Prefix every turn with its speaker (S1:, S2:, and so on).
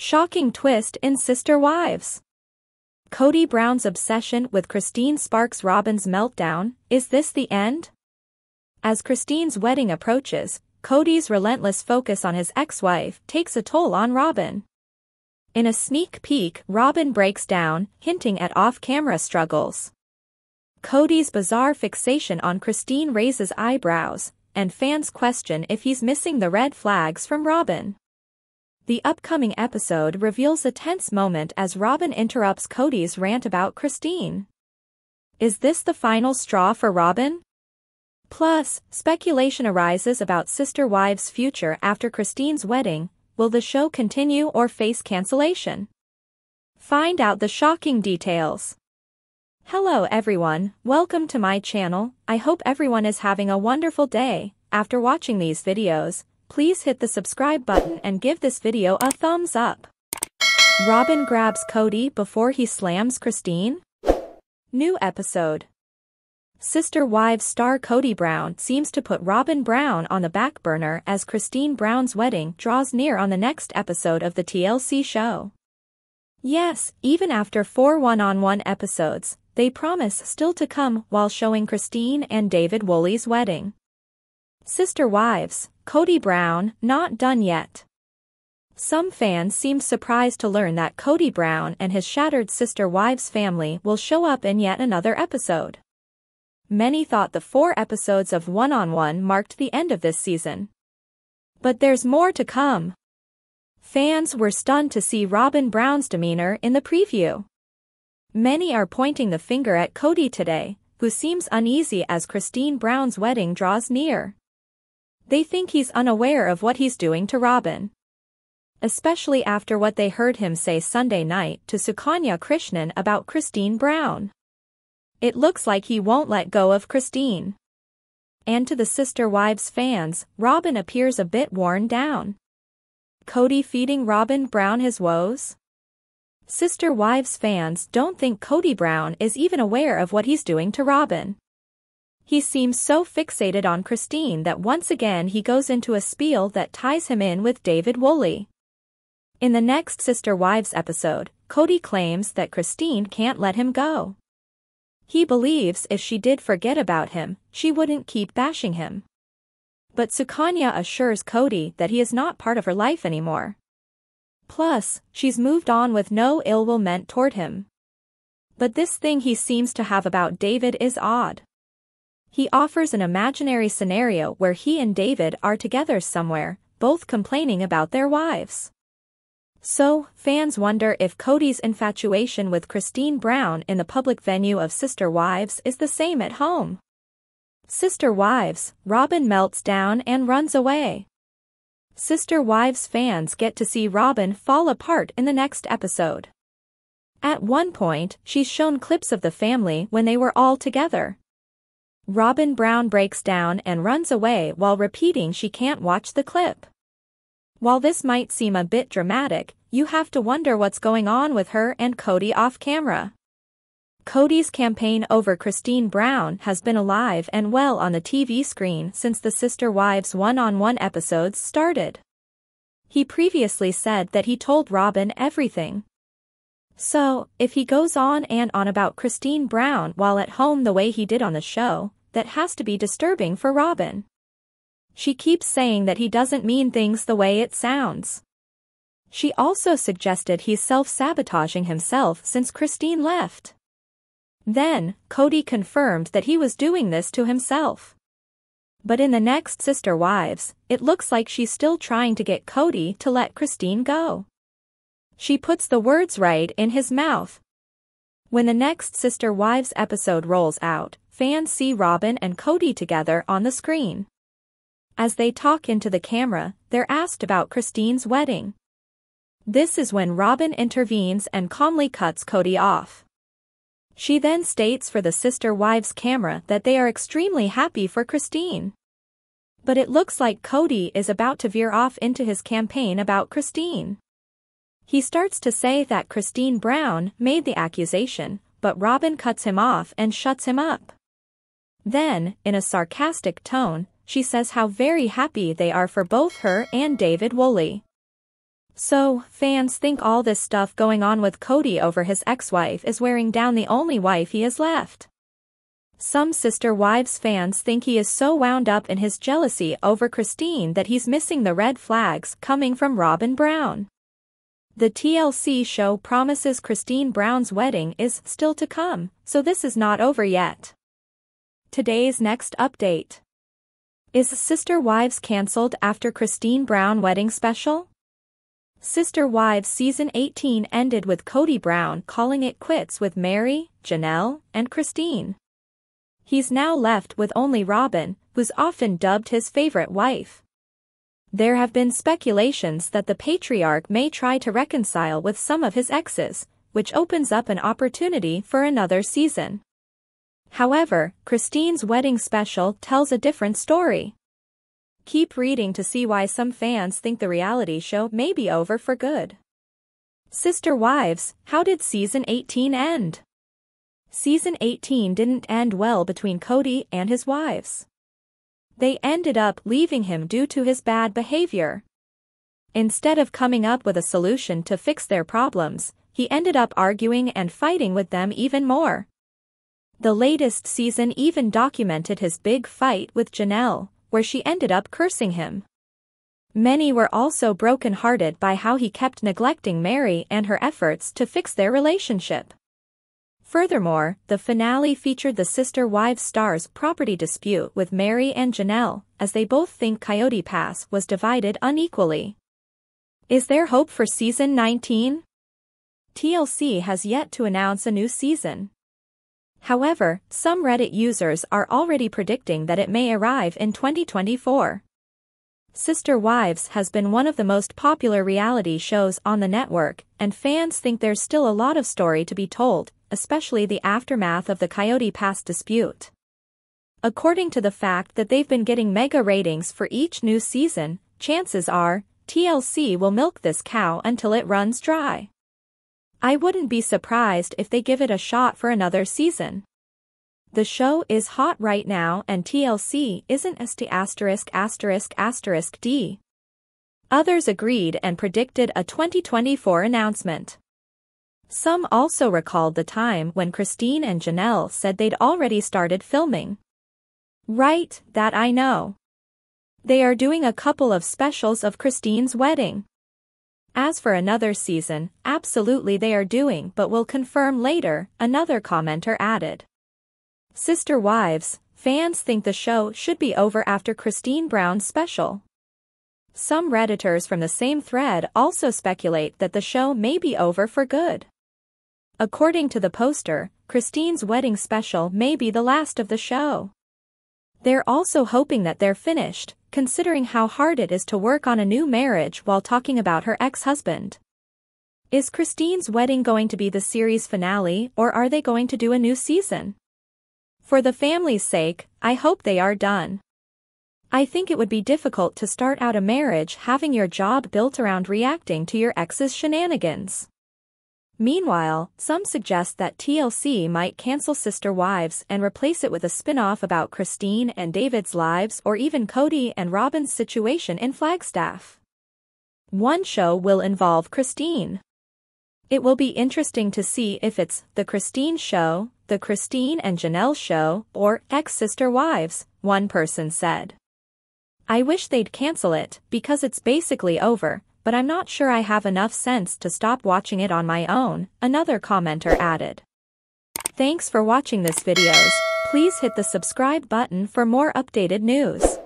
S1: Shocking twist in Sister Wives. Kody Brown's obsession with Christine sparks Robyn's meltdown, is this the end? As Christine's wedding approaches, Kody's relentless focus on his ex-wife takes a toll on Robyn. In a sneak peek, Robyn breaks down, hinting at off-camera struggles. Kody's bizarre fixation on Christine raises eyebrows, and fans question if he's missing the red flags from Robyn. The upcoming episode reveals a tense moment as Robyn interrupts Kody's rant about Christine. Is this the final straw for Robyn? Plus, speculation arises about Sister Wives' future after Christine's wedding, will the show continue or face cancellation? Find out the shocking details. Hello everyone, welcome to my channel, I hope everyone is having a wonderful day. After watching these videos, please hit the subscribe button and give this video a thumbs up. Robyn grabs Kody before he slams Christine? New episode. Sister Wives star Kody Brown seems to put Robyn Brown on the back burner as Christine Brown's wedding draws near on the next episode of the TLC show. Yes, even after four one-on-one -on -one episodes, they promise still to come while showing Christine and David Woolley's wedding. Sister Wives, Kody Brown, not done yet. Some fans seemed surprised to learn that Kody Brown and his shattered Sister Wives family will show up in yet another episode. Many thought the four episodes of One on One marked the end of this season. But there's more to come. Fans were stunned to see Robyn Brown's demeanor in the preview. Many are pointing the finger at Kody today, who seems uneasy as Christine Brown's wedding draws near. They think he's unaware of what he's doing to Robyn. Especially after what they heard him say Sunday night to Sukanya Krishnan about Christine Brown. It looks like he won't let go of Christine. And to the Sister Wives fans, Robyn appears a bit worn down. Kody feeding Robyn Brown his woes? Sister Wives fans don't think Kody Brown is even aware of what he's doing to Robyn. He seems so fixated on Christine that once again he goes into a spiel that ties him in with David Woolley. In the next Sister Wives episode, Kody claims that Christine can't let him go. He believes if she did forget about him, she wouldn't keep bashing him. But Sukanya assures Kody that he is not part of her life anymore. Plus, she's moved on with no ill will meant toward him. But this thing he seems to have about David is odd. He offers an imaginary scenario where he and David are together somewhere, both complaining about their wives. So, fans wonder if Kody's infatuation with Christine Brown in the public venue of Sister Wives is the same at home. Sister Wives, Robyn melts down and runs away. Sister Wives fans get to see Robyn fall apart in the next episode. At one point, she's shown clips of the family when they were all together. Robyn Brown breaks down and runs away while repeating she can't watch the clip. While this might seem a bit dramatic, you have to wonder what's going on with her and Kody off camera. Kody's campaign over Christine Brown has been alive and well on the TV screen since the Sister Wives one-on-one -on -one episodes started. He previously said that he told Robyn everything. So, if he goes on and on about Christine Brown while at home the way he did on the show, that has to be disturbing for Robyn. She keeps saying that he doesn't mean things the way it sounds. She also suggested he's self-sabotaging himself since Christine left. Then, Kody confirmed that he was doing this to himself. But in the next Sister Wives, it looks like she's still trying to get Kody to let Christine go. She puts the words right in his mouth. When the next Sister Wives episode rolls out, fans see Robyn and Kody together on the screen. As they talk into the camera, they're asked about Christine's wedding. This is when Robyn intervenes and calmly cuts Kody off. She then states for the sister wives camera that they are extremely happy for Christine. But it looks like Kody is about to veer off into his campaign about Christine. He starts to say that Christine Brown made the accusation, but Robyn cuts him off and shuts him up. Then, in a sarcastic tone, she says how very happy they are for both her and David Woolley. So, fans think all this stuff going on with Kody over his ex-wife is wearing down the only wife he has left. Some Sister Wives fans think he is so wound up in his jealousy over Christine that he's missing the red flags coming from Robyn Brown. The TLC show promises Christine Brown's wedding is still to come, so this is not over yet. Today's next update. Is Sister Wives cancelled after Christine Brown wedding special? Sister Wives season 18 ended with Kody Brown calling it quits with Meri, Janelle, and Christine. He's now left with only Robyn, who's often dubbed his favorite wife. There have been speculations that the patriarch may try to reconcile with some of his exes, which opens up an opportunity for another season. However, Christine's wedding special tells a different story. Keep reading to see why some fans think the reality show may be over for good. Sister Wives, how did season 18 end? Season 18 didn't end well between Kody and his wives they ended up leaving him due to his bad behavior. Instead of coming up with a solution to fix their problems, he ended up arguing and fighting with them even more. The latest season even documented his big fight with Janelle, where she ended up cursing him. Many were also broken-hearted by how he kept neglecting Meri and her efforts to fix their relationship. Furthermore, the finale featured the sister wives stars property dispute with Meri and Janelle, as they both think Coyote Pass was divided unequally. Is there hope for season 19? TLC has yet to announce a new season. However, some Reddit users are already predicting that it may arrive in 2024. Sister Wives has been one of the most popular reality shows on the network, and fans think there's still a lot of story to be told, especially the aftermath of the Coyote Pass dispute. According to the fact that they've been getting mega ratings for each new season, chances are, TLC will milk this cow until it runs dry. I wouldn't be surprised if they give it a shot for another season. The show is hot right now and TLC isn't st asterisk asterisk asterisk D. Others agreed and predicted a 2024 announcement. Some also recalled the time when Christine and Janelle said they'd already started filming. Right, that I know. They are doing a couple of specials of Christine's wedding. As for another season, absolutely they are doing but will confirm later, another commenter added. Sister Wives, fans think the show should be over after Christine Brown's special. Some Redditors from the same thread also speculate that the show may be over for good. According to the poster, Christine's wedding special may be the last of the show. They're also hoping that they're finished, considering how hard it is to work on a new marriage while talking about her ex-husband. Is Christine's wedding going to be the series finale or are they going to do a new season? For the family's sake, I hope they are done. I think it would be difficult to start out a marriage having your job built around reacting to your ex's shenanigans. Meanwhile, some suggest that TLC might cancel Sister Wives and replace it with a spin-off about Christine and David's lives or even Kody and Robyn's situation in Flagstaff. One show will involve Christine. It will be interesting to see if it's The Christine Show, The Christine and Janelle Show, or Ex-Sister Wives, one person said. I wish they'd cancel it, because it's basically over, but I'm not sure I have enough sense to stop watching it on my own, another commenter added. Thanks for watching this videos, please hit the subscribe button for more updated news.